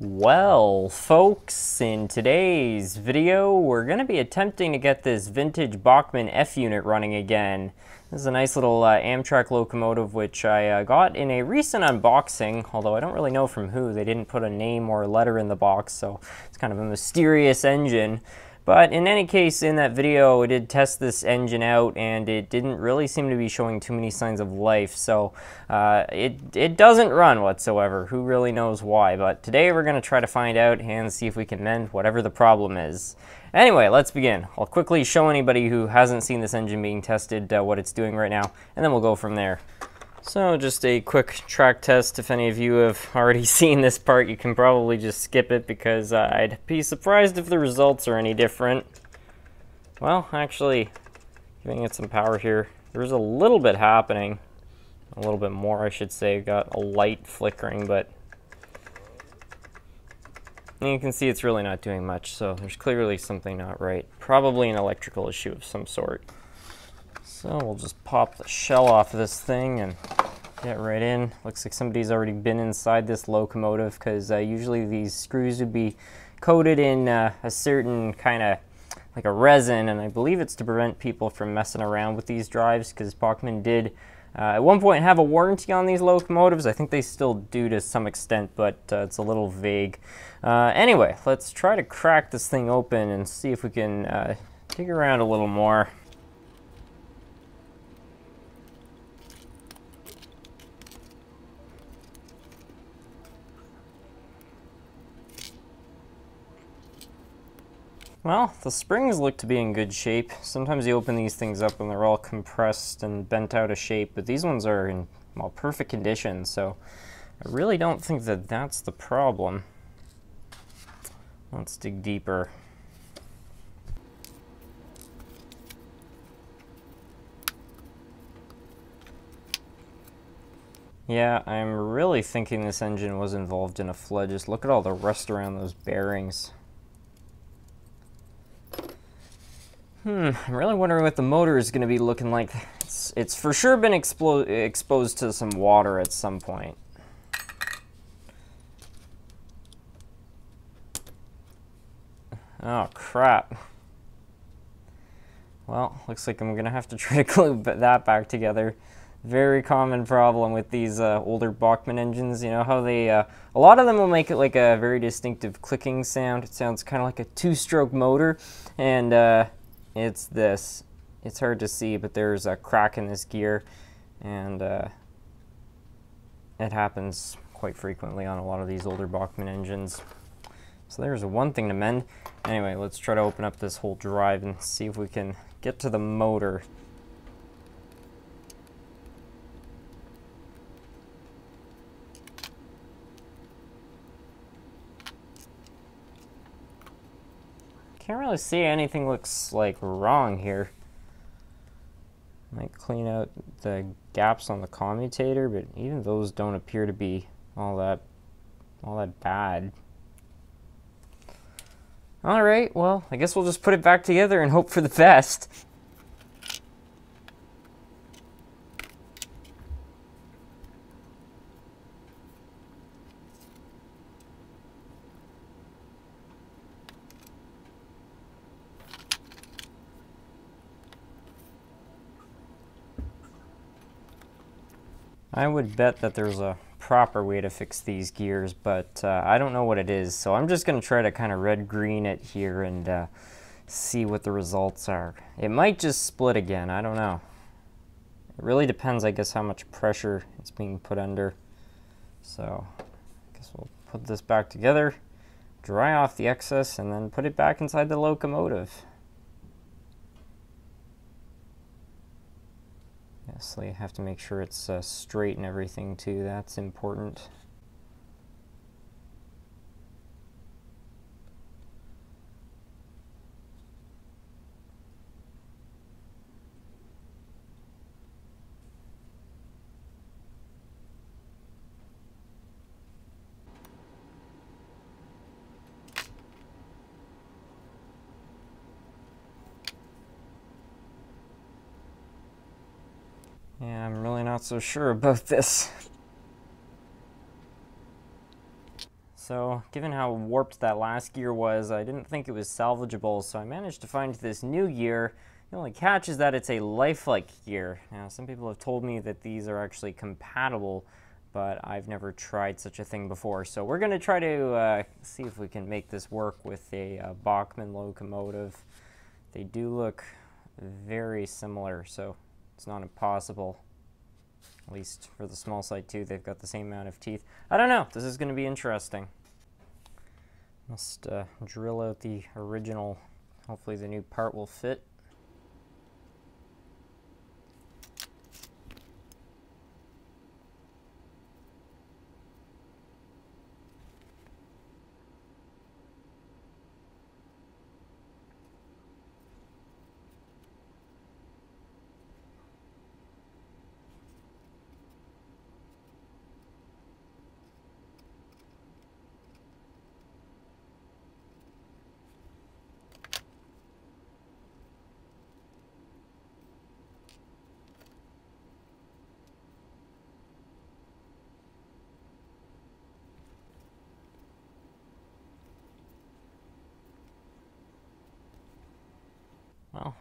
Well, folks, in today's video, we're going to be attempting to get this vintage Bachmann F unit running again. This is a nice little uh, Amtrak locomotive which I uh, got in a recent unboxing, although I don't really know from who. They didn't put a name or a letter in the box, so it's kind of a mysterious engine. But in any case, in that video, I did test this engine out and it didn't really seem to be showing too many signs of life. So uh, it, it doesn't run whatsoever. Who really knows why? But today we're going to try to find out and see if we can mend whatever the problem is. Anyway, let's begin. I'll quickly show anybody who hasn't seen this engine being tested uh, what it's doing right now, and then we'll go from there. So just a quick track test. If any of you have already seen this part, you can probably just skip it because uh, I'd be surprised if the results are any different. Well, actually, giving it some power here, there's a little bit happening. A little bit more, I should say. Got a light flickering, but you can see it's really not doing much, so there's clearly something not right. Probably an electrical issue of some sort. So we'll just pop the shell off of this thing and get right in. Looks like somebody's already been inside this locomotive because uh, usually these screws would be coated in uh, a certain kind of like a resin and I believe it's to prevent people from messing around with these drives because Bachmann did uh, at one point have a warranty on these locomotives. I think they still do to some extent, but uh, it's a little vague. Uh, anyway, let's try to crack this thing open and see if we can uh, dig around a little more. Well, the springs look to be in good shape. Sometimes you open these things up and they're all compressed and bent out of shape, but these ones are in well, perfect condition, so I really don't think that that's the problem. Let's dig deeper. Yeah, I'm really thinking this engine was involved in a flood. Just look at all the rust around those bearings. Hmm, I'm really wondering what the motor is going to be looking like. It's, it's for sure been exposed to some water at some point. Oh, crap. Well, looks like I'm going to have to try to glue that back together. Very common problem with these uh, older Bachmann engines. You know how they, uh, a lot of them will make it like a very distinctive clicking sound. It sounds kind of like a two-stroke motor. And, uh, it's this. It's hard to see, but there's a crack in this gear, and uh, it happens quite frequently on a lot of these older Bachmann engines. So there's one thing to mend. Anyway, let's try to open up this whole drive and see if we can get to the motor. Can't really see anything looks like wrong here. Might clean out the gaps on the commutator, but even those don't appear to be all that all that bad. Alright, well, I guess we'll just put it back together and hope for the best. I would bet that there's a proper way to fix these gears, but uh, I don't know what it is. So I'm just going to try to kind of red-green it here and uh, see what the results are. It might just split again. I don't know. It really depends, I guess, how much pressure it's being put under. So I guess we'll put this back together, dry off the excess, and then put it back inside the locomotive. Yes, I have to make sure it's uh, straight and everything too. That's important. Yeah, I'm really not so sure about this. So given how warped that last gear was, I didn't think it was salvageable, so I managed to find this new gear. The only catch is that it's a Life-Like gear. Now, some people have told me that these are actually compatible, but I've never tried such a thing before. So we're going to try to uh, see if we can make this work with a uh, Bachmann locomotive. They do look very similar, so it's not impossible. At least for the small side too, they've got the same amount of teeth. I don't know, this is going to be interesting. Must uh, drill out the original, hopefully the new part will fit.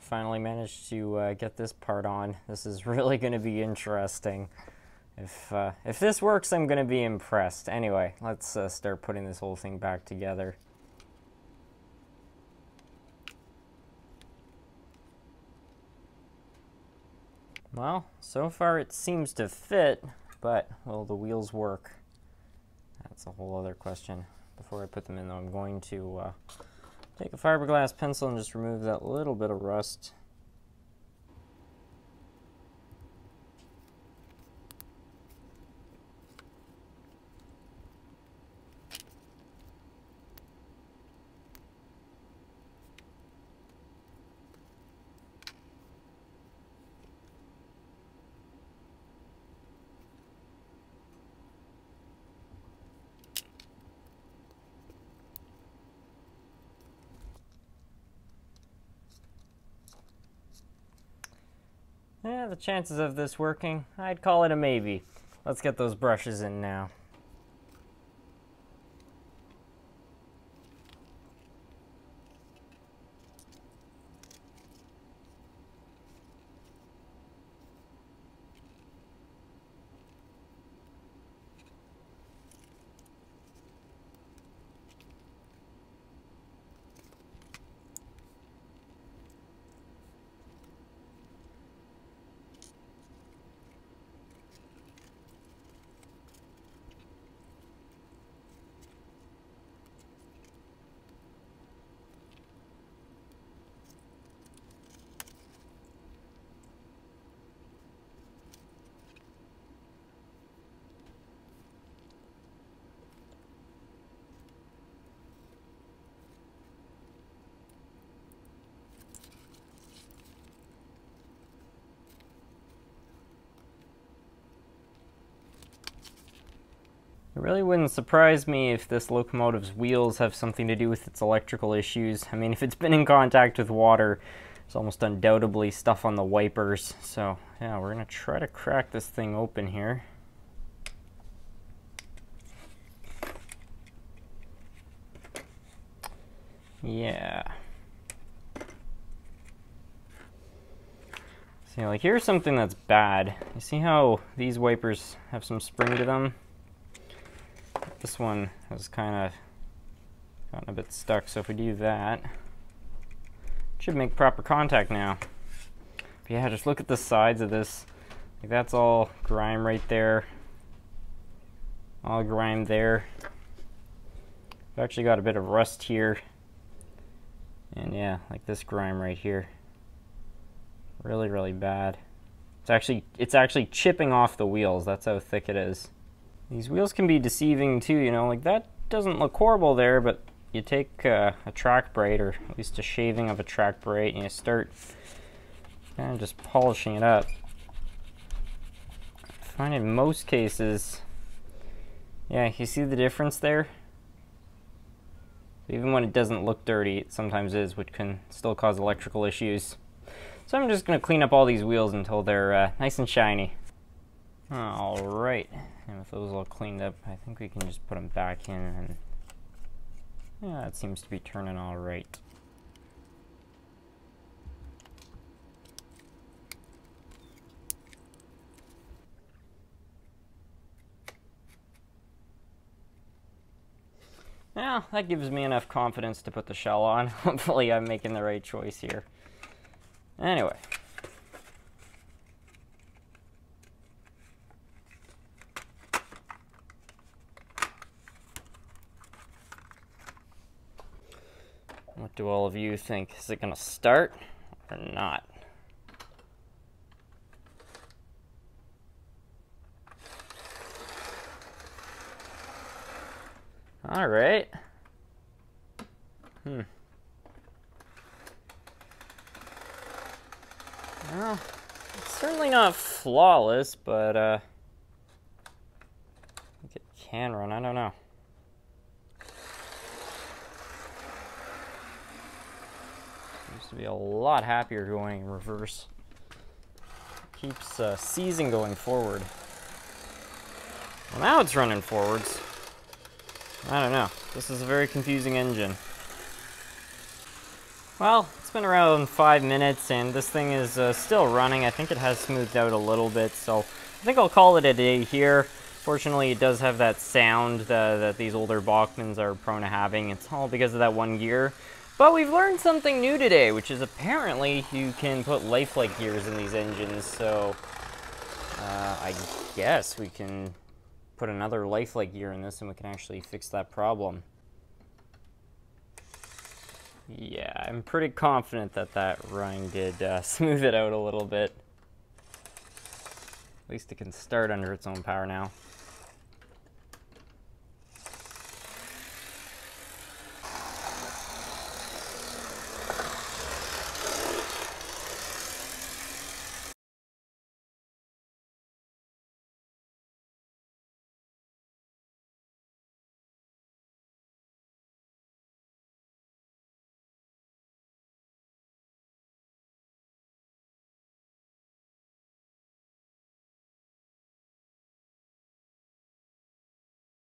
Finally managed to uh, get this part on. This is really going to be interesting. If, uh, if this works, I'm going to be impressed. Anyway, let's uh, start putting this whole thing back together. Well, so far it seems to fit, but will the wheels work? That's a whole other question. Before I put them in, though, I'm going to uh, Take a fiberglass pencil and just remove that little bit of rust Yeah, the chances of this working, I'd call it a maybe. Let's get those brushes in now. It really wouldn't surprise me if this locomotive's wheels have something to do with its electrical issues. I mean, if it's been in contact with water, it's almost undoubtedly stuff on the wipers. So, yeah, we're going to try to crack this thing open here. Yeah. See, like, here's something that's bad. You see how these wipers have some spring to them? This one has kind of gotten a bit stuck, so if we do that, it should make proper contact now. But yeah, just look at the sides of this. Like that's all grime right there. All grime there. I've actually got a bit of rust here. And yeah, like this grime right here. Really, really bad. It's actually it's actually chipping off the wheels. That's how thick it is. These wheels can be deceiving too, you know, like that doesn't look horrible there, but you take uh, a track braid, or at least a shaving of a track braid, and you start kind of just polishing it up. I find in most cases, yeah, you see the difference there? Even when it doesn't look dirty, it sometimes is, which can still cause electrical issues. So I'm just going to clean up all these wheels until they're uh, nice and shiny. Alright, and with those all cleaned up, I think we can just put them back in and Yeah, it seems to be turning all right. Well, that gives me enough confidence to put the shell on. Hopefully I'm making the right choice here. Anyway. What do all of you think? Is it going to start or not? All right. Hmm. Well, it's certainly not flawless, but uh, I think it can run. I don't know. To be a lot happier going in reverse. Keeps uh, seizing going forward. Well, now it's running forwards. I don't know. This is a very confusing engine. Well, it's been around five minutes and this thing is uh, still running. I think it has smoothed out a little bit, so I think I'll call it a day here. Fortunately, it does have that sound uh, that these older Bachmanns are prone to having. It's all because of that one gear. But we've learned something new today, which is apparently you can put Life-Like gears in these engines, so uh, I guess we can put another Life-Like gear in this and we can actually fix that problem. Yeah, I'm pretty confident that that run did uh, smooth it out a little bit. At least it can start under its own power now.